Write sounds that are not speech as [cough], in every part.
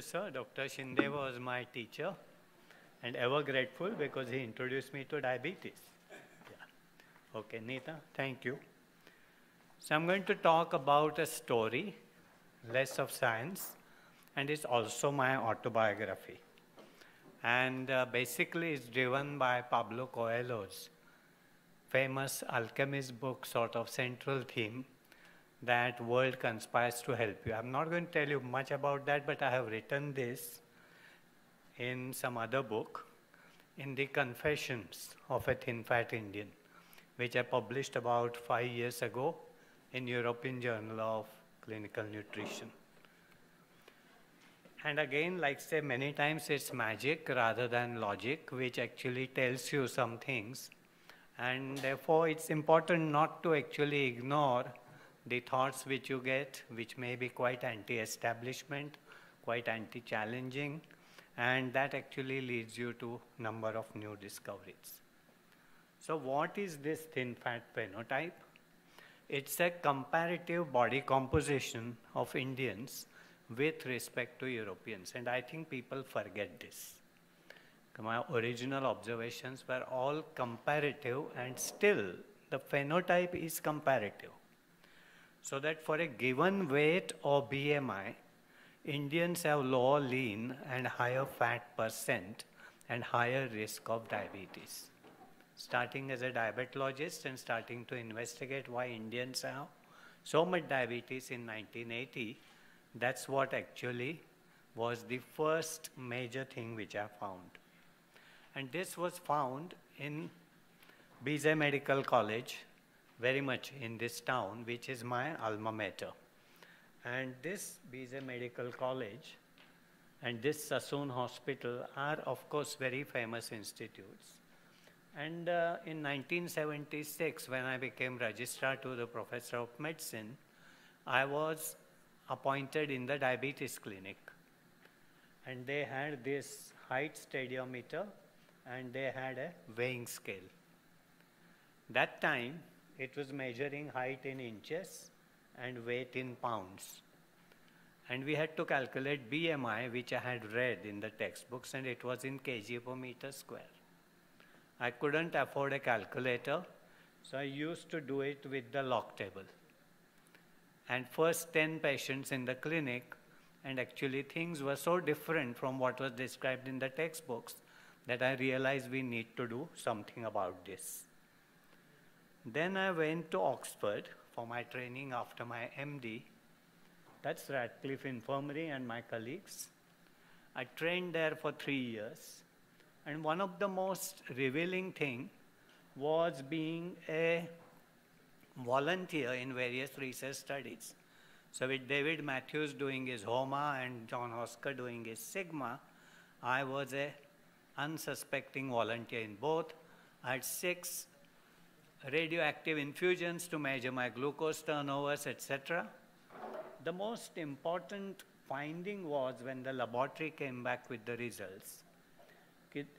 sir. Dr. Shinde was my teacher and ever grateful because he introduced me to diabetes. Yeah. Okay, Nita, thank you. So I'm going to talk about a story, less of science, and it's also my autobiography. And uh, basically it's driven by Paulo Coelho's famous alchemist book sort of central theme that world conspires to help you. I'm not going to tell you much about that, but I have written this in some other book, in the Confessions of a Thin Fat Indian, which I published about five years ago in European Journal of Clinical Nutrition. And again, like say many times, it's magic rather than logic, which actually tells you some things. And therefore, it's important not to actually ignore the thoughts which you get, which may be quite anti-establishment, quite anti-challenging, and that actually leads you to a number of new discoveries. So what is this thin fat phenotype? It's a comparative body composition of Indians with respect to Europeans, and I think people forget this. My original observations were all comparative, and still the phenotype is comparative. So that for a given weight or BMI, Indians have lower lean and higher fat percent and higher risk of diabetes. Starting as a diabetologist and starting to investigate why Indians have so much diabetes in 1980, that's what actually was the first major thing which I found. And this was found in B.J. Medical College, very much in this town, which is my alma mater. And this B.J. Medical College and this Sassoon Hospital are, of course, very famous institutes. And uh, in 1976, when I became registrar to the professor of medicine, I was appointed in the diabetes clinic. And they had this height stadiometer and they had a weighing scale. That time, it was measuring height in inches and weight in pounds. And we had to calculate BMI, which I had read in the textbooks, and it was in kg per meter square. I couldn't afford a calculator, so I used to do it with the log table. And first 10 patients in the clinic, and actually things were so different from what was described in the textbooks that I realized we need to do something about this. Then I went to Oxford for my training after my MD. That's Radcliffe Infirmary and my colleagues. I trained there for three years. And one of the most revealing thing was being a volunteer in various research studies. So with David Matthews doing his HOMA and John Hosker doing his CIGMA, I was a unsuspecting volunteer in both. I had six radioactive infusions to measure my glucose turnovers, etc. The most important finding was when the laboratory came back with the results.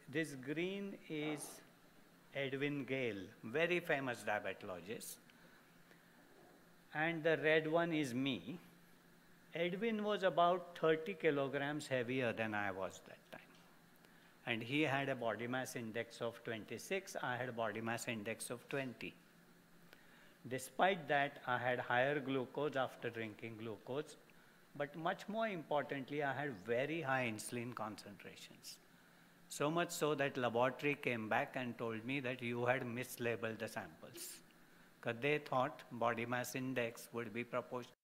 This green is Edwin Gale, very famous diabetologist. And the red one is me. Edwin was about 30 kilograms heavier than I was that and he had a body mass index of 26, I had a body mass index of 20. Despite that, I had higher glucose after drinking glucose, but much more importantly, I had very high insulin concentrations. So much so that laboratory came back and told me that you had mislabeled the samples. Because they thought body mass index would be proportional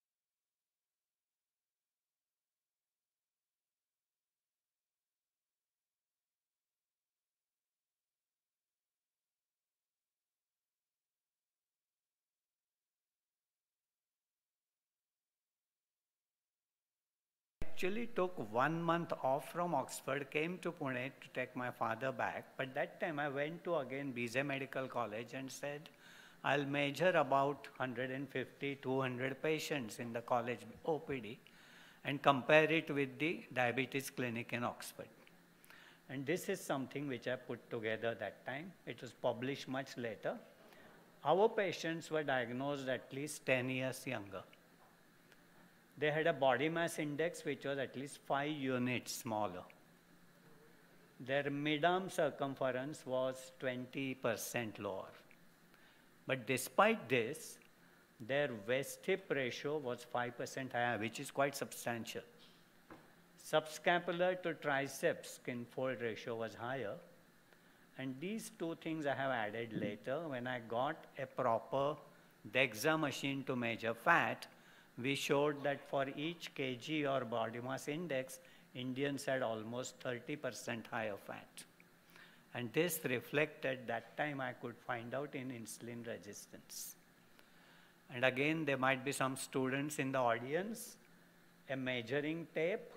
actually took one month off from Oxford, came to Pune to take my father back. But that time I went to again B.J. Medical College and said, I'll measure about 150, 200 patients in the college OPD and compare it with the diabetes clinic in Oxford. And this is something which I put together that time. It was published much later. Our patients were diagnosed at least 10 years younger. They had a body mass index which was at least 5 units smaller. Their midarm circumference was 20% lower. But despite this, their waist hip ratio was 5% higher, which is quite substantial. Subscapular to triceps skin fold ratio was higher. And these two things I have added later when I got a proper DEXA machine to measure fat, we showed that for each kg or body mass index, Indians had almost 30% higher fat. And this reflected that time I could find out in insulin resistance. And again, there might be some students in the audience. A measuring tape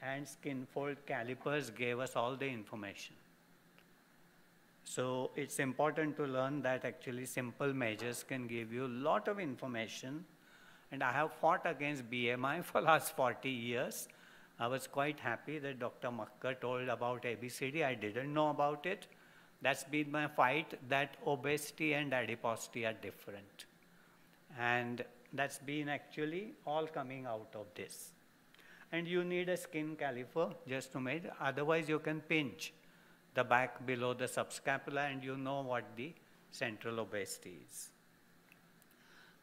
and skin fold calipers gave us all the information. So it's important to learn that actually simple measures can give you a lot of information. And I have fought against BMI [laughs] for last 40 years. I was quite happy that Dr. Makkar told about ABCD. I didn't know about it. That's been my fight that obesity and adiposity are different. And that's been actually all coming out of this. And you need a skin caliper just to measure. Otherwise, you can pinch the back below the subscapula and you know what the central obesity is.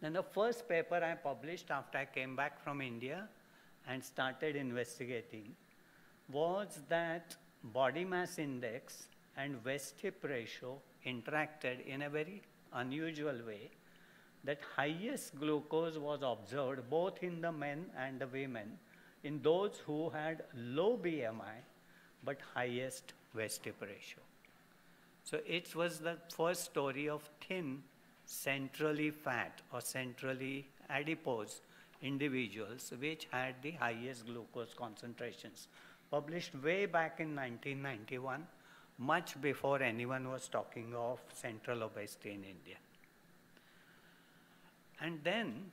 Then the first paper I published after I came back from India and started investigating was that body mass index and waist hip ratio interacted in a very unusual way that highest glucose was observed both in the men and the women in those who had low BMI but highest waist hip ratio. So it was the first story of thin, centrally fat or centrally adipose individuals which had the highest glucose concentrations. Published way back in 1991, much before anyone was talking of central obesity in India. And then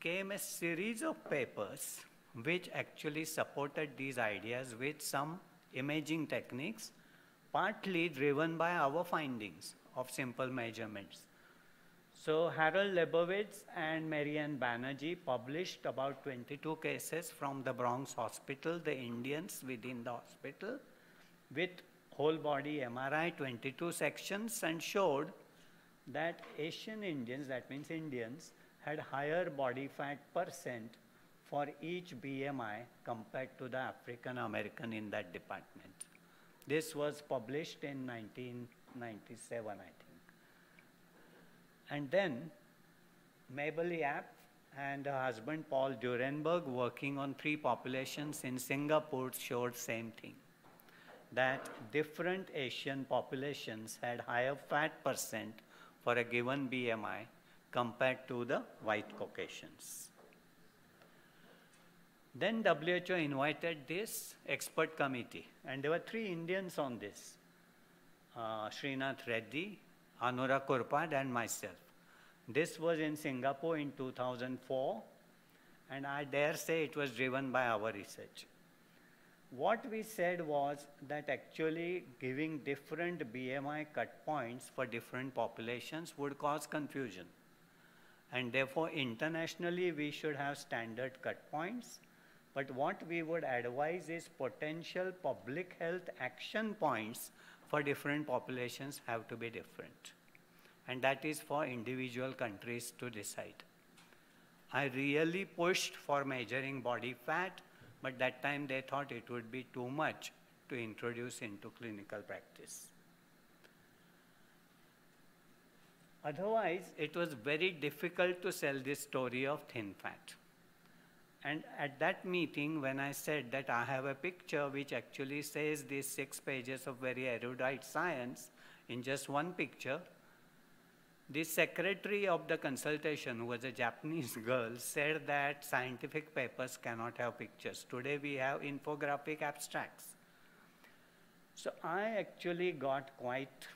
came a series of papers which actually supported these ideas with some imaging techniques, partly driven by our findings of simple measurements. So Harold Lebovitz and Mary Ann Banerji published about 22 cases from the Bronx Hospital, the Indians within the hospital, with whole body MRI, 22 sections, and showed that Asian Indians, that means Indians, had higher body fat percent for each BMI compared to the African American in that department. This was published in 1997, I think. And then Mabel Yap and her husband Paul Deurenberg working on three populations in Singapore showed same thing. That different Asian populations had higher fat percent for a given BMI compared to the white Caucasians. Then WHO invited this expert committee, and there were three Indians on this uh, Srinath Reddy, Anura Kurpad, and myself. This was in Singapore in 2004, and I dare say it was driven by our research. What we said was that actually giving different BMI cut points for different populations would cause confusion. And therefore, internationally, we should have standard cut points but what we would advise is potential public health action points for different populations have to be different. And that is for individual countries to decide. I really pushed for measuring body fat, but that time they thought it would be too much to introduce into clinical practice. Otherwise, it was very difficult to sell this story of thin fat. And at that meeting, when I said that I have a picture which actually says these six pages of very erudite science in just one picture, the secretary of the consultation, who was a Japanese [laughs] girl, said that scientific papers cannot have pictures. Today we have infographic abstracts. So I actually got quite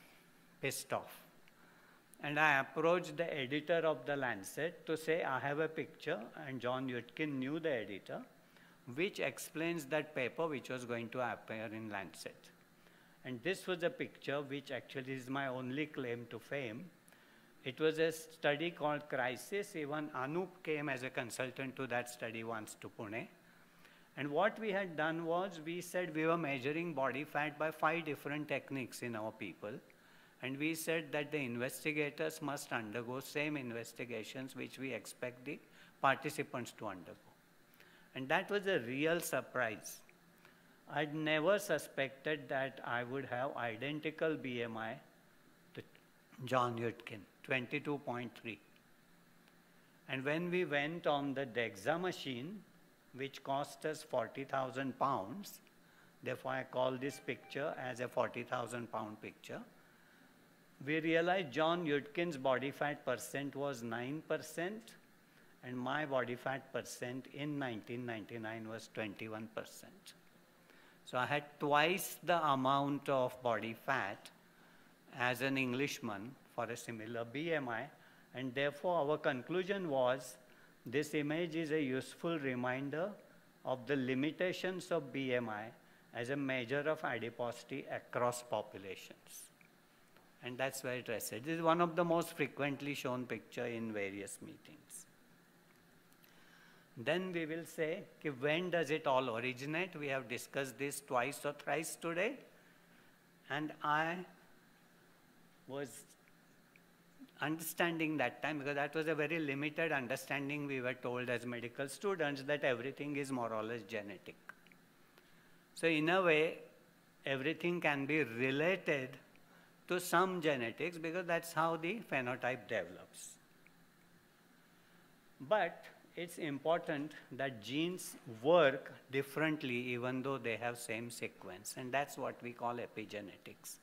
pissed off. And I approached the editor of the Lancet to say, I have a picture, and John Yudkin knew the editor, which explains that paper which was going to appear in Lancet. And this was a picture which actually is my only claim to fame. it was a study called Crisis. Even Anup came as a consultant to that study once to Pune. And what we had done was we said we were measuring body fat by five different techniques in our people. And we said that the investigators must undergo same investigations which we expect the participants to undergo. And that was a real surprise. I'd never suspected that I would have identical BMI to John Yudkin, 22.3. And when we went on the DEXA machine, which cost us 40,000 pounds, therefore I call this picture as a 40,000 pound picture, we realized John Yudkin's body fat percent was 9%, and my body fat percent in 1999 was 21%. So I had twice the amount of body fat as an Englishman for a similar BMI, and therefore our conclusion was this image is a useful reminder of the limitations of BMI as a measure of adiposity across populations. And that's where it rests. This is one of the most frequently shown picture in various meetings. Then we will say, when does it all originate? We have discussed this twice or thrice today. And I was understanding that time, because that was a very limited understanding we were told as medical students that everything is more or less genetic. So in a way, everything can be related to some genetics because that's how the phenotype develops. But it's important that genes work differently even though they have same sequence and that's what we call epigenetics.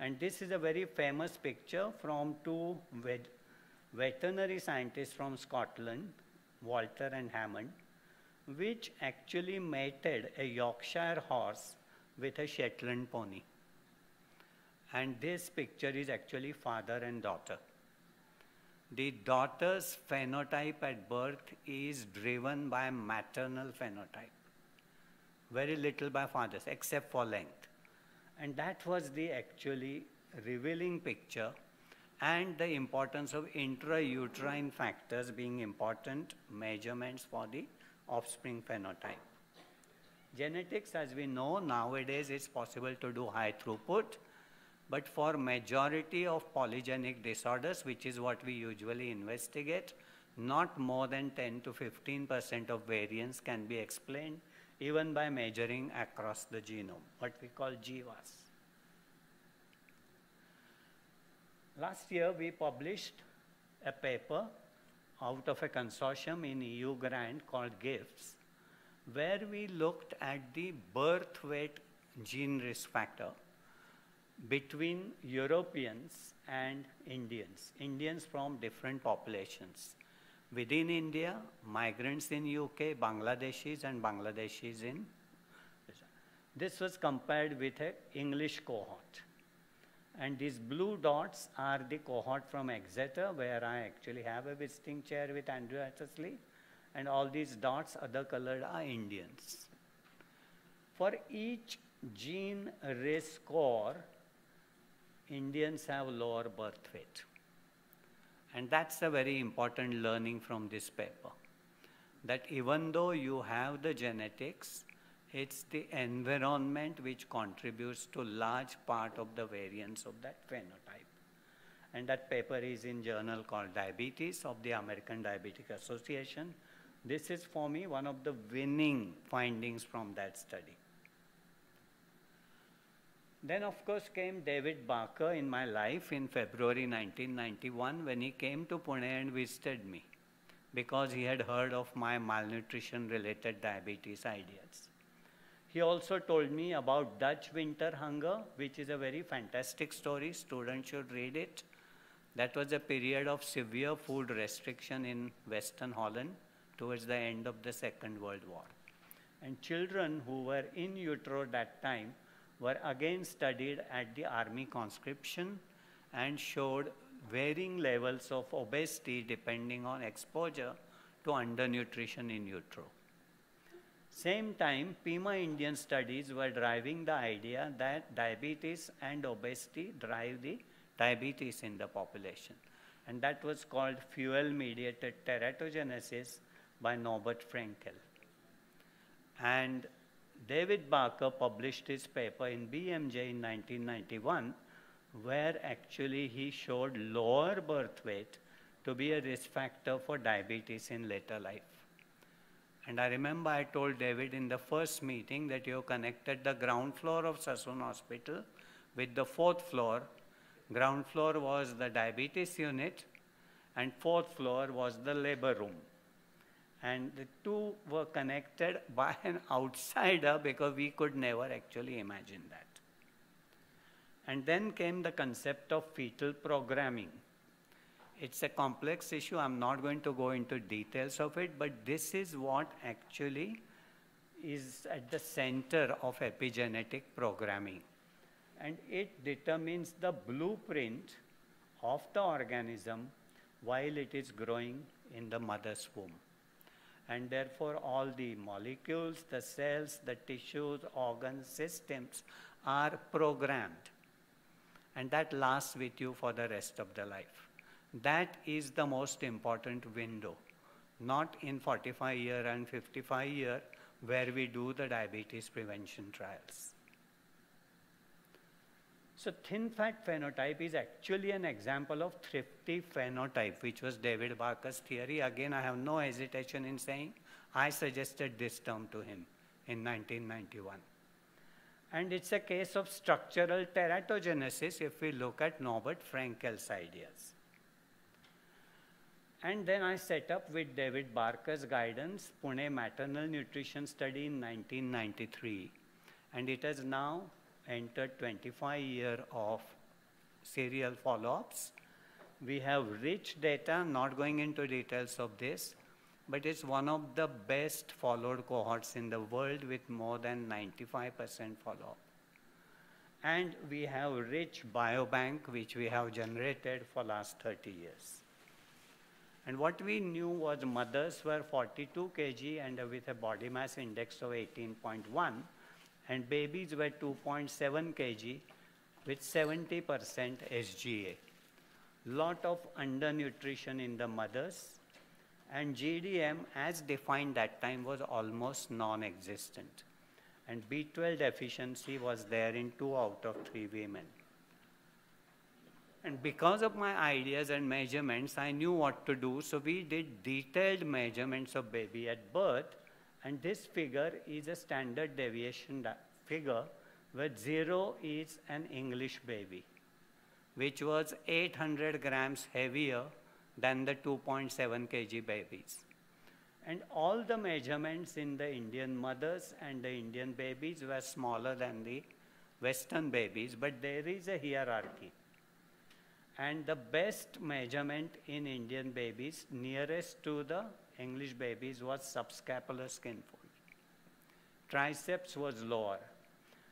And this is a very famous picture from two vet veterinary scientists from Scotland, Walton and Hammond, which actually mated a Yorkshire horse with a Shetland pony. And this picture is actually father and daughter. The daughter's phenotype at birth is driven by maternal phenotype. Very little by father's, except for length. And that was the actually revealing picture and the importance of intrauterine factors being important measurements for the offspring phenotype. Genetics, as we know, nowadays it's possible to do high throughput, but for majority of polygenic disorders, which is what we usually investigate, not more than 10 to 15% of variants can be explained even by measuring across the genome, what we call GWAS. Last year, we published a paper out of a consortium in EU grant called GIFTS, where we looked at the birth weight gene risk factor between Europeans and Indians, Indians from different populations. Within India, migrants in UK, Bangladeshis and Bangladeshis in. This was compared with an English cohort. And these blue dots are the cohort from Exeter, where I actually have a visiting chair with Andrew Hattersley. And all these dots, other colored, are Indians. For each gene risk score, Indians have lower birth weight. And that's a very important learning from this paper. That even though you have the genetics, it's the environment which contributes to large part of the variance of that phenotype. And that paper is in journal called Diabetes of the American Diabetic Association. This is for me one of the winning findings from that study. Then, of course, came David Barker in my life in February 1991 when he came to Pune and visited me because he had heard of my malnutrition related diabetes ideas. He also told me about Dutch winter hunger, which is a very fantastic story. Students should read it. That was a period of severe food restriction in Western Holland towards the end of the Second World War. And children who were in utero that time were again studied at the army conscription and showed varying levels of obesity depending on exposure to undernutrition in utero. Same time, Pima Indian studies were driving the idea that diabetes and obesity drive the diabetes in the population. And that was called fuel-mediated teratogenesis by Norbert Freinkel. And David Barker published his paper in BMJ in 1991, where actually he showed lower birth weight to be a risk factor for diabetes in later life. And I remember I told David in the first meeting that you connected the ground floor of Sassoon Hospital with the fourth floor. Ground floor was the diabetes unit, and fourth floor was the labor room. And the two were connected [laughs] by an outsider because we could never actually imagine that. And then came the concept of fetal programming. It's a complex issue. I'm not going to go into details of it, but this is what actually is at the center of epigenetic programming. And it determines the blueprint of the organism while it is growing in the mother's womb. And therefore, all the molecules, the cells, the tissues, organs, systems are programmed. And that lasts with you for the rest of the life. That is the most important window, not in 45 year and 55 year where we do the diabetes prevention trials. So thin fat phenotype is actually an example of thrifty phenotype, which was David Barker's theory. Again, I have no hesitation in saying I suggested this term to him in 1991. And it's a case of structural teratogenesis if we look at Norbert Freinkel's ideas. And then I set up with David Barker's guidance, Pune Maternal Nutrition Study in 1993. And it has now entered 25 year of serial follow-ups. We have rich data, not going into details of this, but it's one of the best followed cohorts in the world with more than 95% follow-up. And we have rich biobank, which we have generated for last 30 years. And what we knew was mothers were 42 kg and with a body mass index of 18.1, and babies were 2.7 kg with 70% SGA. Lot of undernutrition in the mothers, and GDM, as defined that time, was almost non-existent. And B12 deficiency was there in two out of three women. And because of my ideas and measurements, I knew what to do. So we did detailed measurements of baby at birth. And this figure is a standard deviation figure where zero is an English baby, which was 800 grams heavier than the 2.7 kg babies. And all the measurements in the Indian mothers and the Indian babies were smaller than the Western babies, but there is a hierarchy. And the best measurement in Indian babies nearest to the English babies was subscapular skin fold. Triceps was lower.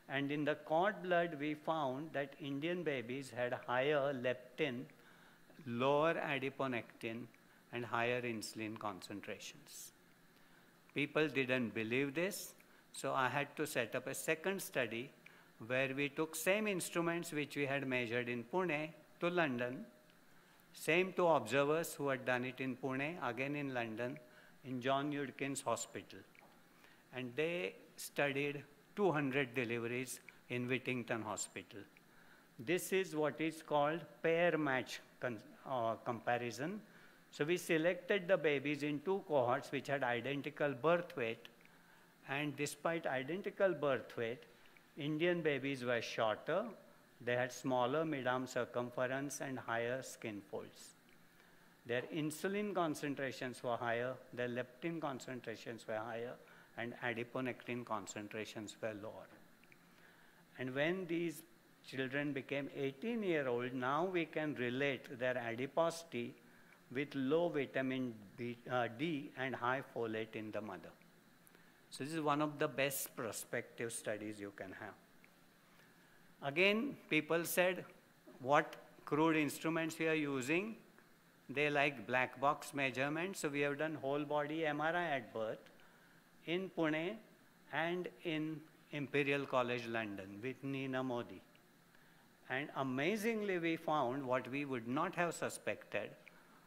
And in the cord blood, we found that Indian babies had higher leptin, lower adiponectin, and higher insulin concentrations. People didn't believe this, so I had to set up a second study where we took same instruments which we had measured in Pune to London. Same two observers who had done it in Pune, again in London, in John Yudkins Hospital. And they studied 200 deliveries in Whittington Hospital. This is what is called pair match uh, comparison. So we selected the babies in two cohorts which had identical birth weight. And despite identical birth weight, Indian babies were shorter they had smaller mid-arm circumference and higher skin folds. Their insulin concentrations were higher, their leptin concentrations were higher, and adiponectin concentrations were lower. And when these children became 18 year old, now we can relate their adiposity with low vitamin B, uh, D and high folate in the mother. So this is one of the best prospective studies you can have. Again, people said, what crude instruments we are using? They like black box measurements, so we have done whole body MRI at birth in Pune and in Imperial College London with Nina Modi. And amazingly, we found what we would not have suspected,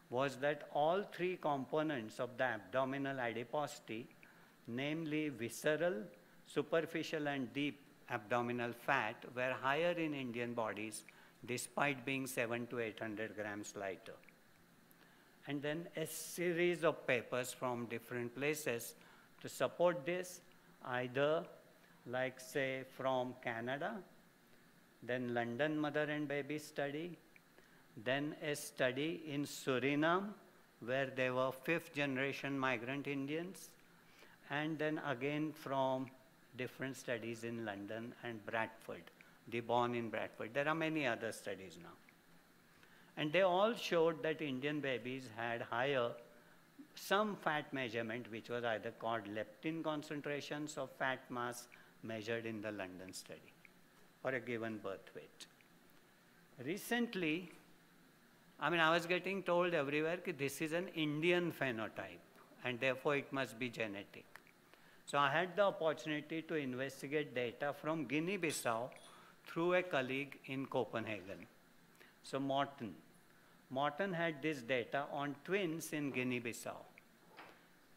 was that all three components of the abdominal adiposity, namely visceral, superficial and deep abdominal fat were higher in Indian bodies despite being 7 to 800 grams lighter. And then a series of papers from different places to support this, either like say from Canada, then London mother and baby study, then a study in Suriname where there were fifth generation migrant Indians, and then again from different studies in London and Bradford, the born in Bradford. There are many other studies now. And they all showed that Indian babies had higher, some fat measurement, which was either called leptin concentrations of fat mass measured in the London study for a given birth weight. Recently, I mean, I was getting told everywhere that this is an Indian phenotype and therefore it must be genetic. So I had the opportunity to investigate data from Guinea-Bissau through a colleague in Copenhagen. So Morten. Morten had this data on twins in Guinea-Bissau.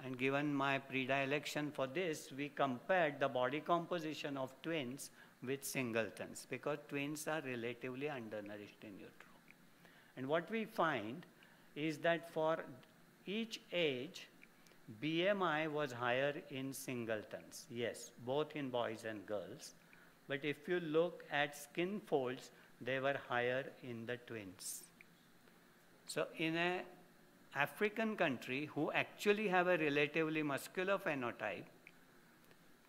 And given my predilection for this, we compared the body composition of twins with singletons because twins are relatively undernourished in utero. And what we find is that for each age, BMI was higher in singletons, yes, both in boys and girls. But if you look at skin folds, they were higher in the twins. So in a African country who actually have a relatively muscular phenotype,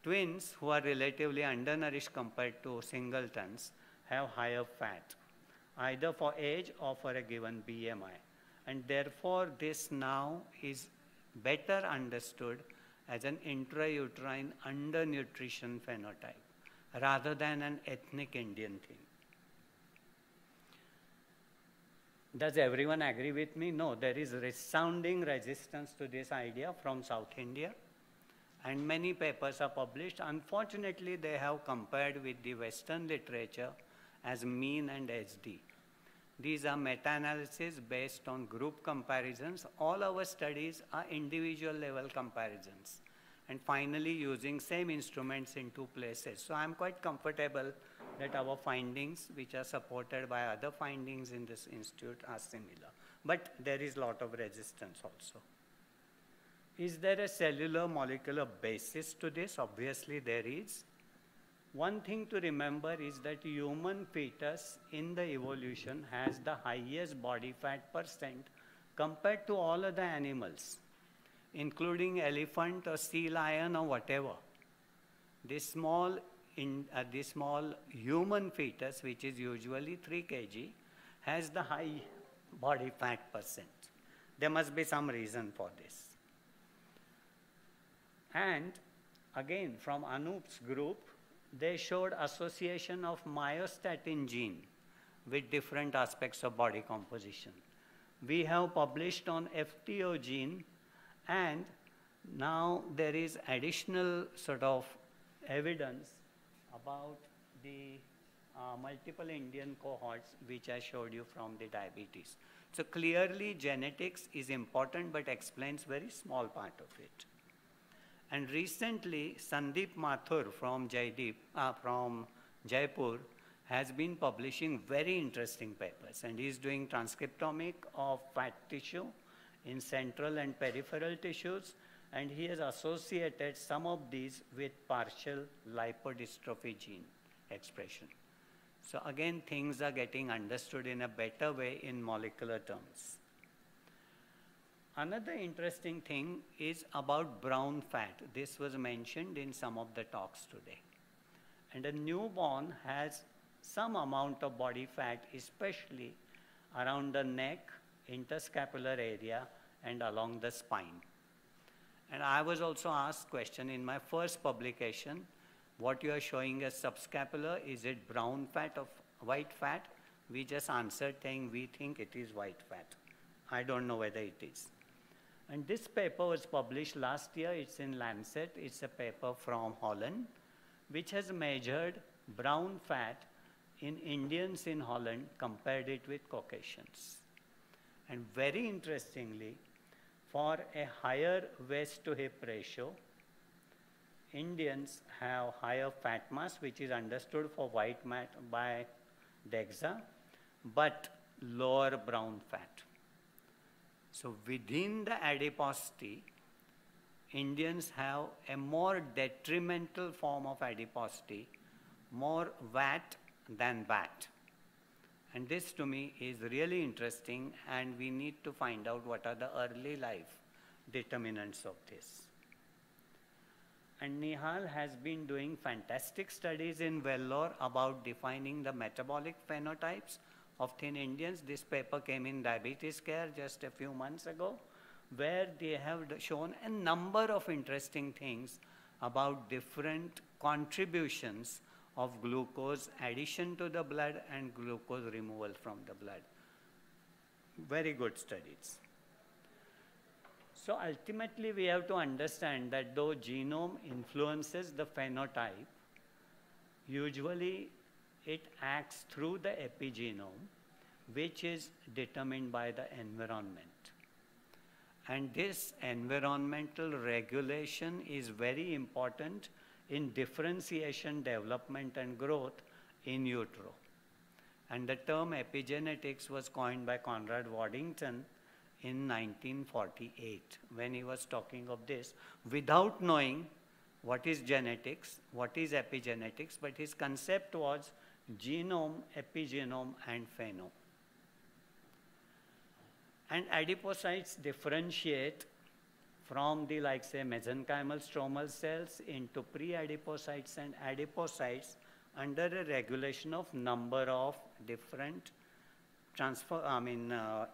twins who are relatively undernourished compared to singletons have higher fat, either for age or for a given BMI. And therefore, this now is better understood as an intrauterine undernutrition phenotype rather than an ethnic Indian thing. Does everyone agree with me? No, there is resounding resistance to this idea from South India and many papers are published. Unfortunately, they have compared with the Western literature as mean and HD. These are meta-analysis based on group comparisons. All our studies are individual level comparisons. And finally, using same instruments in two places. So I'm quite comfortable that our findings, which are supported by other findings in this institute, are similar. But there is a lot of resistance also. Is there a cellular molecular basis to this? Obviously, there is. One thing to remember is that human fetus in the evolution has the highest body fat percent compared to all other animals, including elephant or sea lion or whatever. This small, in, uh, this small human fetus, which is usually 3 kg, has the high body fat percent. There must be some reason for this. And again, from Anoop's group, they showed association of myostatin gene with different aspects of body composition. We have published on FTO gene and now there is additional sort of evidence about the uh, multiple Indian cohorts which I showed you from the diabetes. So clearly genetics is important but explains very small part of it. And recently, Sandeep Mathur from Jaideep, uh, from Jaipur has been publishing very interesting papers. And he's doing transcriptomic of fat tissue in central and peripheral tissues. And he has associated some of these with partial lipodystrophy gene expression. So again, things are getting understood in a better way in molecular terms. Another interesting thing is about brown fat. This was mentioned in some of the talks today. And a newborn has some amount of body fat, especially around the neck, interscapular area, and along the spine. And I was also asked question in my first publication, what you are showing as subscapular, is it brown fat or white fat? We just answered saying we think it is white fat. I don't know whether it is. And this paper was published last year. It's in Lancet. It's a paper from Holland, which has measured brown fat in Indians in Holland, compared it with Caucasians. And very interestingly, for a higher waist to hip ratio, Indians have higher fat mass, which is understood for white mat by DEXA, but lower brown fat. So within the adiposity, Indians have a more detrimental form of adiposity, more VAT than VAT. And this to me is really interesting and we need to find out what are the early life determinants of this. And Nihal has been doing fantastic studies in Vellore about defining the metabolic phenotypes of thin Indians. This paper came in Diabetes Care just a few months ago, where they have shown a number of interesting things about different contributions of glucose addition to the blood and glucose removal from the blood. Very good studies. So ultimately we have to understand that though genome influences the phenotype, usually it acts through the epigenome, which is determined by the environment. And this environmental regulation is very important in differentiation, development, and growth in utero. And the term epigenetics was coined by Conrad Waddington in 1948 when he was talking of this without knowing what is genetics, what is epigenetics, but his concept was genome, epigenome, and phenome. And adipocytes differentiate from the like say mesenchymal stromal cells into pre-adipocytes and adipocytes under a regulation of number of different transfer, I mean, uh,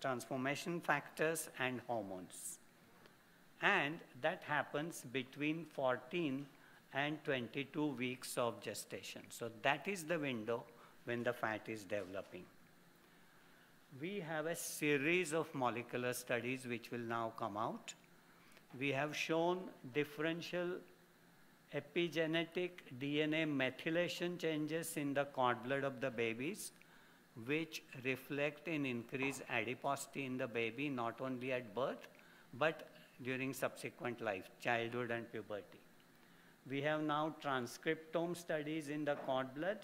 transformation factors and hormones. And that happens between 14 and 22 weeks of gestation. So that is the window when the fat is developing. We have a series of molecular studies which will now come out. We have shown differential epigenetic DNA methylation changes in the cord blood of the babies which reflect in increased adiposity in the baby not only at birth but during subsequent life, childhood and puberty. We have now transcriptome studies in the cord blood,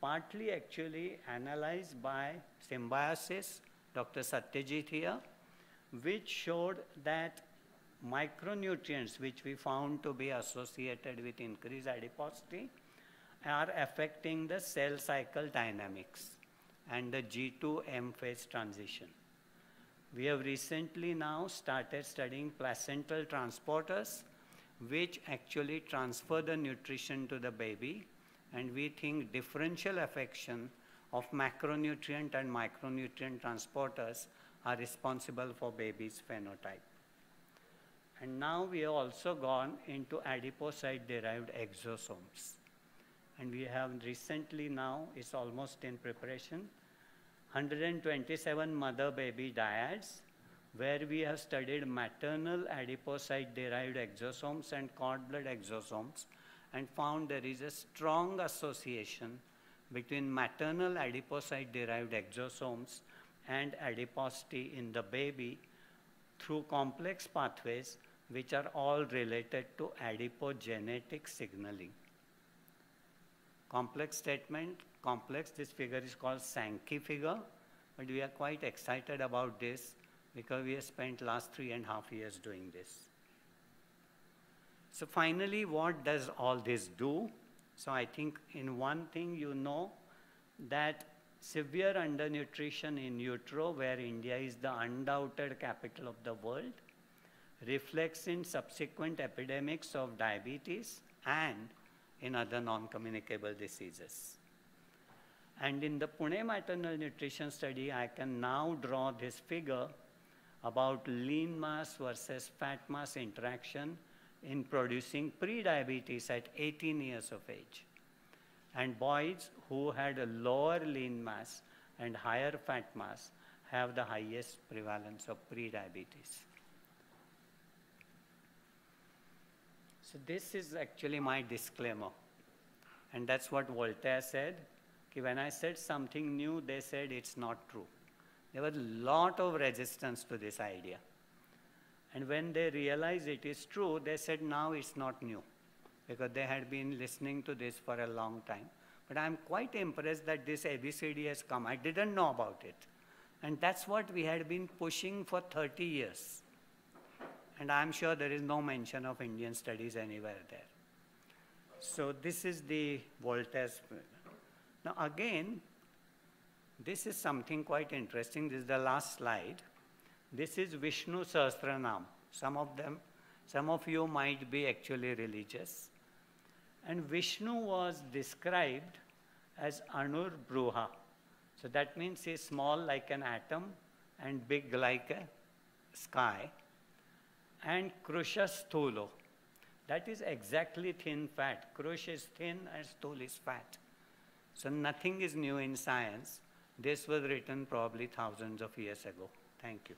partly actually analyzed by Symbiosis, Dr. Satyajit here, which showed that micronutrients which we found to be associated with increased adiposity are affecting the cell cycle dynamics and the G2 M phase transition. We have recently now started studying placental transporters which actually transfer the nutrition to the baby and we think differential affection of macronutrient and micronutrient transporters are responsible for baby's phenotype. And now we have also gone into adipocyte-derived exosomes. And we have recently now, it's almost in preparation, 127 mother-baby dyads where we have studied maternal adipocyte-derived exosomes and cord blood exosomes and found there is a strong association between maternal adipocyte-derived exosomes and adiposity in the baby through complex pathways which are all related to adipogenetic signaling. Complex statement, complex, this figure is called Sankey figure, but we are quite excited about this because we have spent last three and a half years doing this. So finally, what does all this do? So I think in one thing you know that severe undernutrition in utero, where India is the undoubted capital of the world, reflects in subsequent epidemics of diabetes and in other non-communicable diseases. And in the Pune maternal nutrition study, I can now draw this figure about lean mass versus fat mass interaction in producing prediabetes at 18 years of age. And boys who had a lower lean mass and higher fat mass have the highest prevalence of prediabetes. So this is actually my disclaimer. And that's what Voltaire said. When I said something new, they said it's not true. There was a lot of resistance to this idea. And when they realized it is true, they said now it's not new because they had been listening to this for a long time. But I'm quite impressed that this ABCD has come. I didn't know about it. And that's what we had been pushing for 30 years. And I'm sure there is no mention of Indian studies anywhere there. So this is the Voltaire's. Now again, this is something quite interesting. This is the last slide. This is Vishnu Sahasranam. Some of them, some of you might be actually religious. And Vishnu was described as Anur Bruha. So that means he's small like an atom and big like a sky. And Krusha Sthulo. That is exactly thin fat. Krush is thin and Sthul is fat. So nothing is new in science. This was written probably thousands of years ago. Thank you.